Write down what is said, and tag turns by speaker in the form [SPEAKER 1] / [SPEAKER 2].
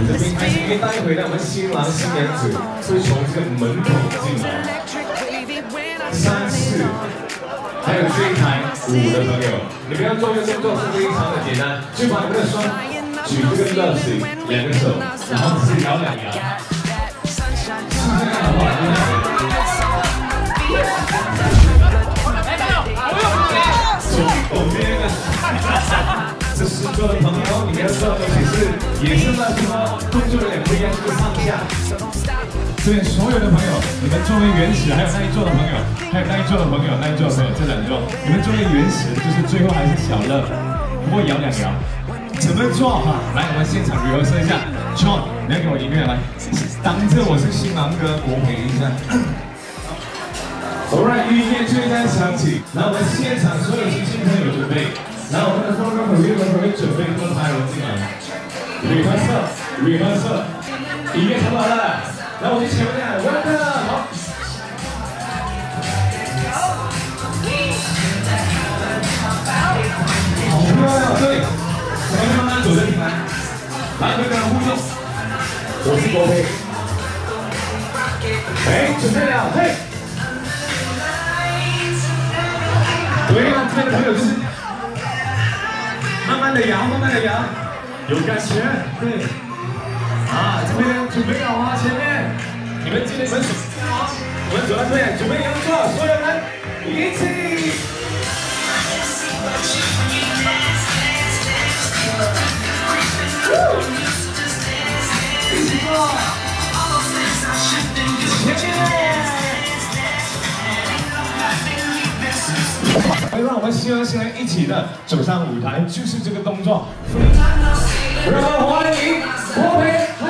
[SPEAKER 1] 这边开始，因为待会呢，我们新郎新娘子会从这个门口进来。三四，还有这一台五的朋友，你们要做一个动作是非常的简单，就把你们的双举这个 love 两个手，然后自己摇两摇，是做的朋友，你们要做的东西是也是那什么动作有点不一样，是上下。这边所有的朋友，你们作为原始，还有那一座的朋友，还有那一座的朋友，那一座的朋友，这两座，你们作为原始，就是最后还是小乐，不过摇两摇，怎么做哈？来，我们现场比如说一下 c h 你要给我音乐来，当着我是新郎哥，国培一下。Alright，音乐最在响起，来我们现场所有新新朋友准备，来我们的 program，rehearsal，rehearsal，音乐唱完了。然后我就前面来，welcome，好。好漂亮，这里，我们慢慢走这平台，来跟大家互动。我是郭飞，哎，准备了，嘿。对啊，这边的朋友就是慢慢的摇，慢慢的摇，有感觉，对。啊，这边准备好啊？前面，你们记得你们好，我们走到这边，准备要做，所有人一起。一起做。让我们新郎新娘一起的走上舞台，就是这个动作。让我们欢迎郭培。